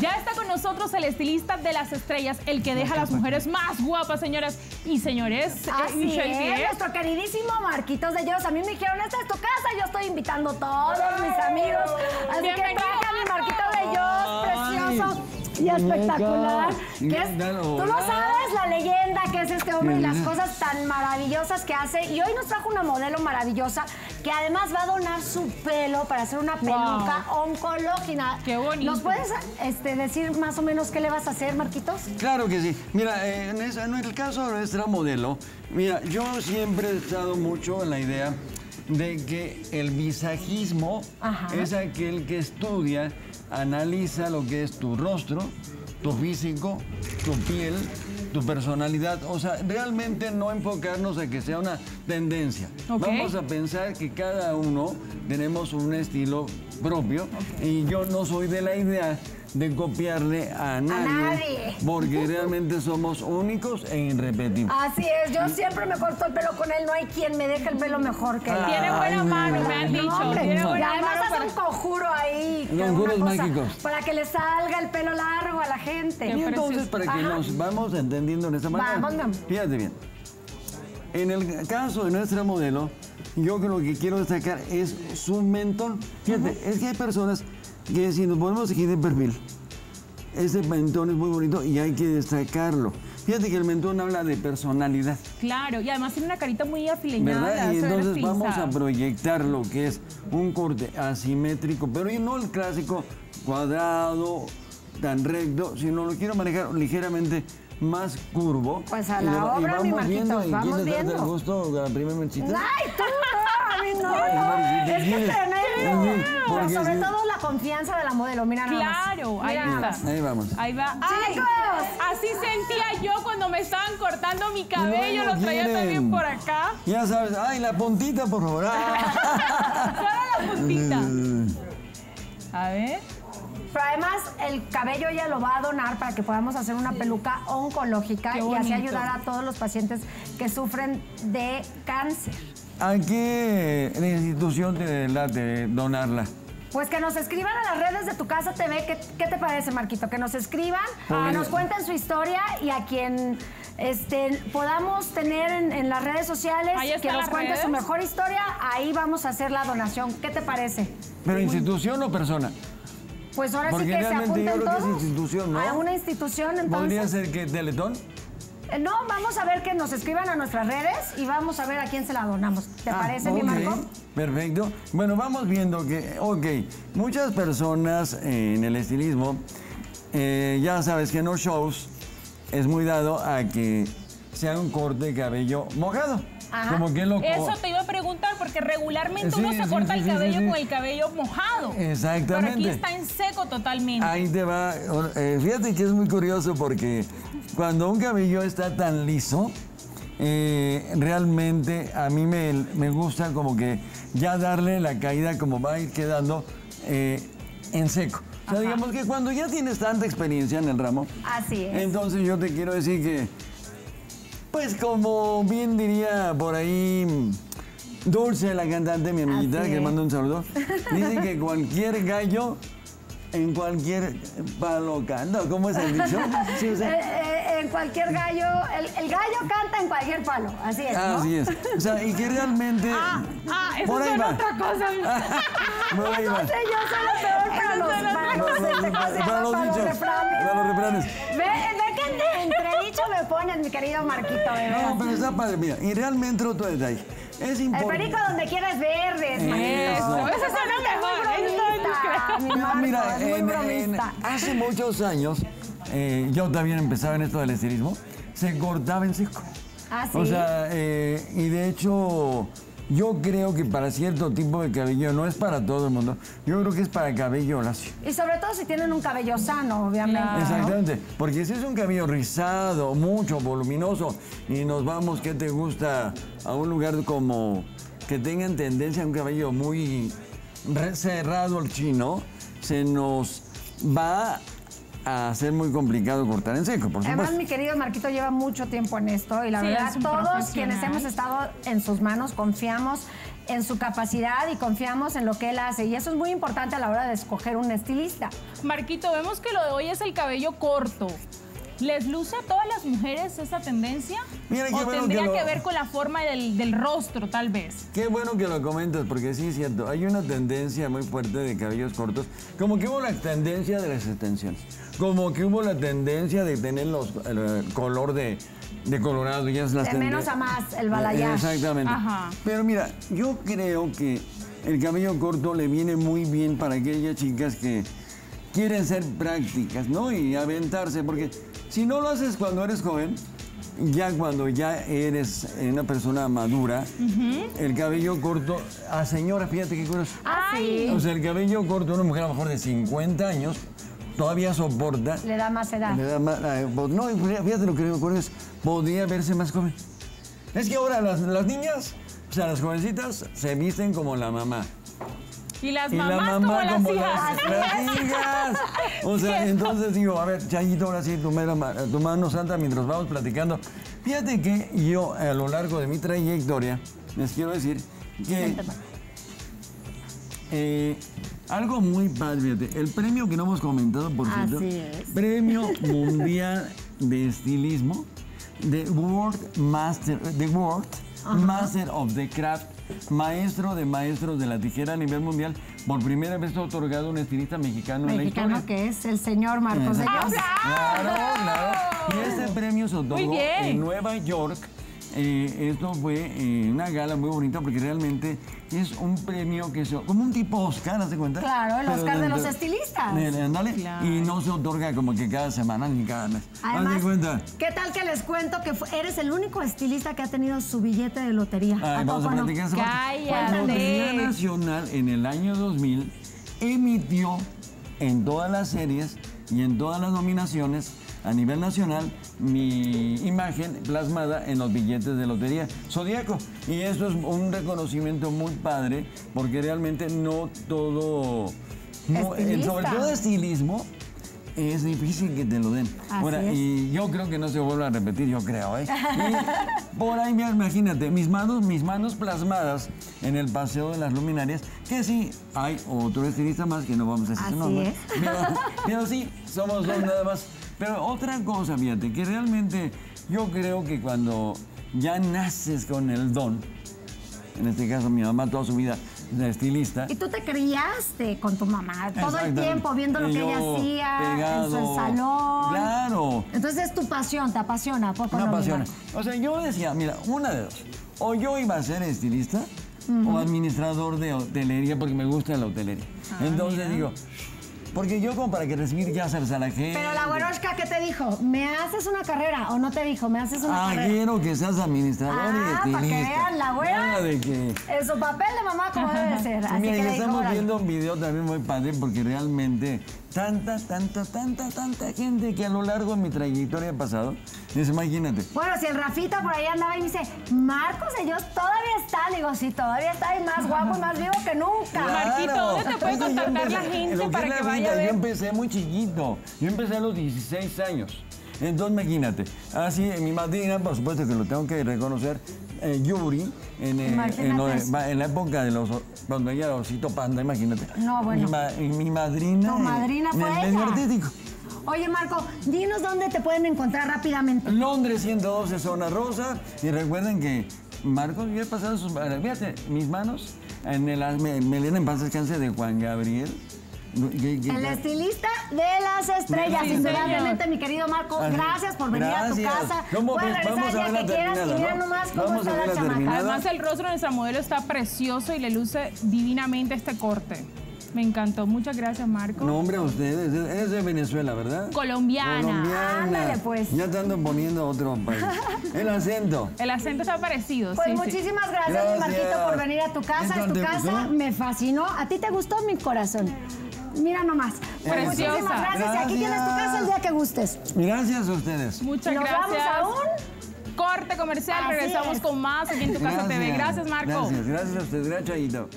Ya está con nosotros el estilista de las estrellas, el que deja a las mujeres más guapas, señoras y señores. eh, Así Michelle es, nuestro queridísimo Marquitos de Dios. A mí me dijeron, esta es tu casa, yo estoy invitando a todos mis amigos. Así Bienvenido. que traje a mi Marquito de Dios, precioso y muñeca. espectacular. Que es, Mira, tú no sabes la leyenda que es este hombre y las cosas tan maravillosas que hace. Y hoy nos trajo una modelo maravillosa que además va a donar su pelo para hacer una peluca oncológica. Qué bonito. ¿Nos puedes este, decir más o menos qué le vas a hacer, Marquitos? Claro que sí. Mira, eh, en, esa- en el caso de nuestra modelo, mira, yo siempre he estado mucho en la idea de que el visajismo Ajá. es aquel que estudia, analiza lo que es tu rostro, tu físico, tu piel, tu personalidad. O sea, realmente no enfocarnos a que sea una tendencia. Vamos a pensar que cada uno tenemos un estilo propio y yo no soy de la idea de copiarle a nadie, nadie. porque realmente somos únicos e irrepetibles. Así es, yo siempre me corto el pelo con él, no hay quien me deje el pelo mejor que él. Tiene buena Ay, mano, me han No, dicho. hombre, Tiene y buena además mano hace un conjuro ahí. Conjuros una cosa, mágicos. Para que le salga el pelo largo a la gente. Y entonces, para que Ajá. nos vamos entendiendo en esta manera. Vamos, vamos. Fíjate bien. En el caso de nuestra modelo, yo que lo que quiero destacar es su mentón. Fíjate, es que hay personas que si nos ponemos aquí de perfil, ese mentón es muy bonito y hay que destacarlo. Fíjate que el mentón habla de personalidad. Claro, y además tiene una carita muy afileñada. ¿Verdad? Y entonces vamos a proyectar lo que es un corte asimétrico, pero y no el clásico cuadrado, tan recto, sino lo quiero manejar ligeramente más curvo. Pues a la y obra, mi vamos viendo, Marquitos, ¿y vamos ¿Quieres darte viendo. el gusto de la primera mechita? Ay, tú, no, a mí no, Ay, Es que Pero porque sobre todo la confianza de la modelo, mira nada más. Claro, ahí está. Ahí vamos. Ahí va. ¡Ay! Así sentía yo cuando me estaban cortando mi cabello. luego Lo traía quieren. también por acá. Ya sabes, ay, la puntita, por favor. Ah. Solo la puntita. A ver. Pero además el cabello ella lo va a donar para que podamos hacer una peluca oncológica y así ayudar a todos los pacientes que sufren de cáncer. ¿A qué institución te late donarla? Pues que nos escriban a las redes de tu casa TV. ¿Qué, qué te parece, Marquito? Que nos escriban, que nos cuenten su historia y a quien este, podamos tener en, en las redes sociales Ahí que nos cuente redes. su mejor historia, ahí vamos a hacer la donación. ¿Qué te parece? ¿Pero institución o persona? Pues ahora sí que se yo apunten creo que es todos institución, ¿no? a una institución, entonces. ¿Podría ser que Teletón? Eh, No, vamos a ver que nos escriban a nuestras redes y vamos a ver a quién se la donamos. ¿Te Ah, parece, mi Marco? Perfecto. Bueno, vamos viendo que, ok, muchas personas en el estilismo, eh, ya sabes que en los shows es muy dado a que sea un corte de cabello mojado. Ajá. Como lo... Eso te iba a preguntar porque regularmente Sí, uno se sí, corta sí, el cabello con el cabello mojado. Exactamente. Pero aquí está en seco totalmente. Ahí te va. eh, fíjate que es muy curioso porque cuando un cabello está tan liso, eh, realmente a mí me, me gusta como que ya darle la caída como va a ir quedando eh, en seco. O sea, digamos que cuando ya tienes tanta experiencia en el ramo, Así es. entonces yo te quiero decir que, pues como bien diría por ahí Dulce, la cantante, mi amiguita, que es. mando un saludo, dice que cualquier gallo en cualquier palo canta. ¿Cómo es el dicho? Sí, o Eh, sea, eh, en cualquier gallo, el, el gallo canta en cualquier palo. Así es. ¿no? Así es. O sea, y que realmente... Ah, ah, eso por ahí va. otra cosa. Por ahí va. No sé, yo soy la peor para los, para los, este. Para los Para los refranes. para los refranes. Ve, ve que entre dicho me pones, mi querido Marquito, de No, verdad. pero está padre, mira, y realmente otro detalle. Es El importante. perico donde quieres verdes, Marquito. Eso, eso. Es muy Eso bromista, mi No, mira, es muy en- en- bromista. hace muchos años, eh, yo también empezaba en esto del estilismo, se cortaba en seco. Ah, sí. O sea, eh, y de hecho, yo creo que para cierto tipo de cabello, no es para todo el mundo, yo creo que es para cabello lacio. Y sobre todo si tienen un cabello sano, obviamente. Exactamente, porque si es un cabello rizado, mucho, voluminoso, y nos vamos, ¿qué te gusta? A un lugar como que tengan tendencia a un cabello muy cerrado el chino, se nos va a ser muy complicado cortar en seco, por Además, mi querido Marquito lleva mucho tiempo en esto y la Sí, verdad todos quienes hemos estado en sus manos confiamos en su capacidad y confiamos en lo que él hace. Y eso es muy importante a la hora de escoger un estilista. Marquito, vemos que lo de hoy es el cabello corto. ¿Les luce a todas las mujeres esa tendencia? Mira, qué ¿O bueno tendría que que, lo- ver con la forma del, del rostro, tal vez? Qué bueno que lo comentas, porque sí es cierto, hay una tendencia muy fuerte de cabellos cortos, como que hubo la tendencia de las extensiones, como que hubo la tendencia de tener los, el, eh, color de, de colorado, ya es las De menos a más, el balayage. Exactamente. Ajá. Pero mira, yo creo que el cabello corto le viene muy bien para aquellas chicas que quieren ser prácticas, ¿no? Y aventarse, porque si no lo haces cuando eres joven, ya cuando ya eres una persona madura, el cabello corto, a señora, fíjate qué curioso. Ah, sí. O sea, el cabello corto, una mujer a lo mejor de 50 años, todavía soporta. Le da más edad. Le da más- eh, pues, no, fíjate lo que me acuerdo es, podía verse más joven. Es que ahora las, las niñas, o sea, las jovencitas, se visten como la mamá. Y las Y mamás la mamá como, como las las, hijas. las hijas. O sea, entonces digo, a ver, Chayito, ahora sí, tu, mera ma- tu mano santa mientras vamos platicando. Fíjate que yo, a lo largo de mi trayectoria, les quiero decir que eh, algo muy padre, fíjate, el premio que no hemos comentado, por cierto, Así es. Premio Mundial de Estilismo, The World Master, the World Master of the Craft, maestro de maestros de la tijera a nivel mundial, por primera vez otorgado un estilista mexicano, en la Mexicano historia. que es el señor Marcos de. Dios. Claro, claro. Y este premio se otorgó en Nueva York. Eh, esto fue eh, una gala muy bonita porque realmente es un premio que se, como un tipo Oscar, ¿haz de cuenta? Claro, el Pero Oscar de los estilistas. Eh, Claro. Y no se otorga como que cada semana ni cada mes. Haz Además, de cuenta. ¿qué tal que les cuento que eres el único estilista que ha tenido su billete de lotería? Ay, vamos a poco no? platicar. La Lotería Nacional en el año 2000 emitió en todas las series y en todas las nominaciones a nivel nacional mi imagen plasmada en los billetes de lotería Zodíaco. Y eso es un reconocimiento muy padre porque realmente no todo, no- eh, sobre todo estilismo, es difícil que te lo den. Así Ahora, es. y yo creo que no se vuelve a repetir, yo creo, ¿eh? Y por ahí, mira, imagínate, mis manos, mis manos plasmadas en el paseo de las luminarias, que sí, hay otro estilista más que no vamos a decir su Así es. Pero, pero sí, somos dos nada más. Pero otra cosa, fíjate, que realmente yo creo que cuando ya naces con el don, en este caso mi mamá toda su vida de estilista, Y tú te criaste con tu mamá todo el tiempo viendo lo que ella hacía en pegado. su salón. Claro. Entonces es tu pasión, te apasiona, ¿a poco Una no, mi pasión. Marco? O sea, yo decía, mira, una de dos. O yo iba a ser estilista o administrador de hotelería porque me gusta la hotelería. Ah, Entonces digo, porque yo como para que recibir ya sabes a la gente. Pero la güeroshka, ¿qué te dijo? ¿Me haces una carrera? ¿O no te dijo? ¿Me haces una Ah, carrera? quiero que seas administrador Ah, y para que estilista. vean la güera. De que... En su papel de mamá como debe ser. Así Mira, que dijo, estamos viendo un video también muy padre porque realmente tanta, tanta, tanta, tanta gente que a lo largo de mi trayectoria pasado, dice, imagínate, Bueno, si el Rafita por ahí andaba y me dice, Marcos de Dios todavía está. Le digo, sí, todavía está y más guapo y más vivo que nunca. Marquito, ¿dónde te puede contactar la empecé- gente lo que para es la que vaya vida, a ver? Yo empecé muy chiquito. Yo empecé a los 16 años. Entonces, imagínate. Así, mi madrina, por supuesto que lo tengo que reconocer, eh, Yuri, en, eh, en, en la época de los, cuando ella era osito panda, imagínate. No, bueno. Mi, ma- mi madrina. Tu en- madrina en fue el medio artístico. Oye, Marco, dinos dónde te pueden encontrar rápidamente. Londres 112 Zona Rosa. Y recuerden que Marcos ya ha pasado sus. Fíjate, mis manos en el me- Melena en paz descanse de Juan Gabriel. El estilista de las estrellas. Sí, Indudablemente, mi querido Marco, Así. gracias por venir a tu casa. ¿Cómo Puedes regresar Vamos el a día ver que quieras y mira ¿no? nomás cómo Vamos a está la la chamaca. terminada. Además, el rostro de nuestra modelo está precioso y le luce divinamente este corte. Me encantó. Muchas gracias, Marco. No, hombre, a ustedes. Eres de Venezuela, ¿verdad? Colombiana. Colombiana. Ándale, pues. Ya te ando poniendo otro país. El acento. El acento está parecido. Pues sí, muchísimas gracias, Gracias. Marquito, por venir a tu casa. ¿Qué Es tu casa, gustó? me fascinó. ¿A ti te gustó mi corazón? Mira nomás. Preciosa. muchísimas gracias. Y aquí tienes tu casa el día que gustes. Gracias a ustedes. Muchas Y nos gracias. vamos a un corte comercial. Así Regresamos es. con más aquí en tu casa TV. Gracias, Marco. Gracias, gracias a ustedes. Gracias, Chayito.